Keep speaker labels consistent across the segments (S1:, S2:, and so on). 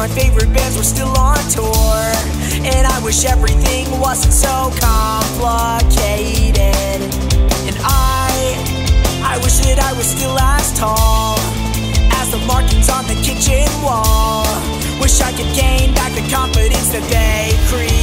S1: my favorite bands were still on tour. And I wish everything wasn't so complicated. And I, I wish that I was still as tall as the markings on the kitchen wall. Wish I could gain back the confidence that they created.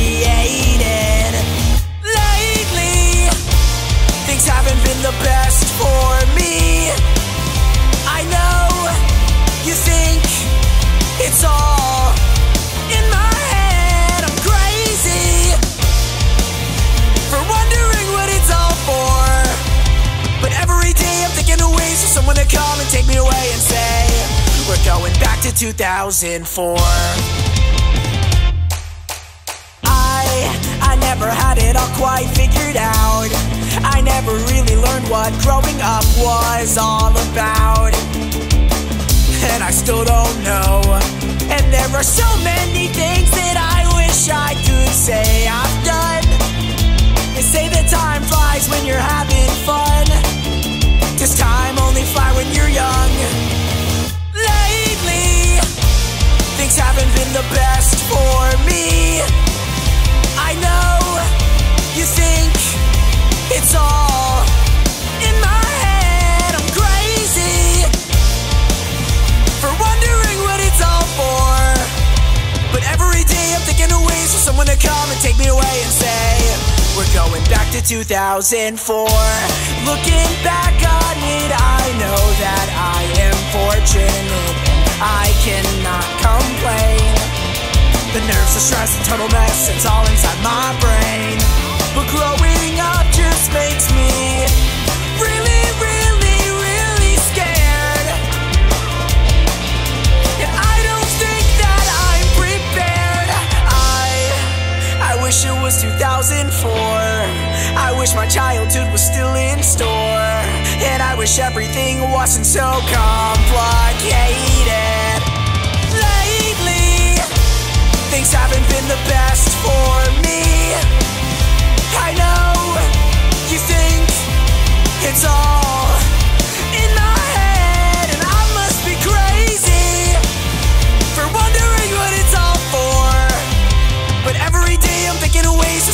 S1: Someone to come and take me away and say, We're going back to 2004. I, I never had it all quite figured out. I never really learned what growing up was all about. And I still don't know. And there are so many things the best for me. I know you think it's all in my head. I'm crazy for wondering what it's all for. But every day I'm thinking of ways for someone to come and take me away and say, We're going back to 2004. Looking back on it, I know that I am fortunate I cannot complain. The nerves, the stress, the total mess, it's all inside my brain. But growing up just makes me really, really, really scared. And I don't think that I'm prepared. I I wish it was 2004. I wish my childhood was still in store. And I wish everything wasn't so complicated.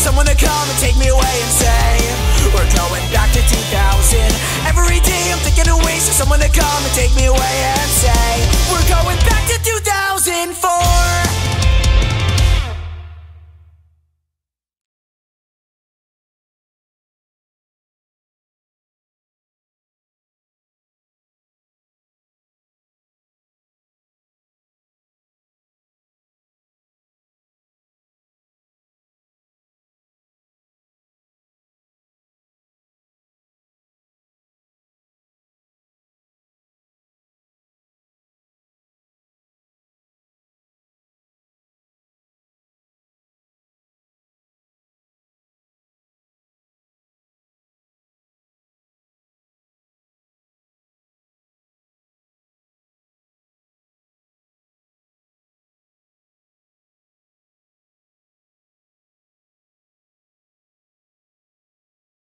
S1: someone to come and take me away and say We're going back to 2000 Every day I'm thinking of ways for someone to come and take me away and say We're going back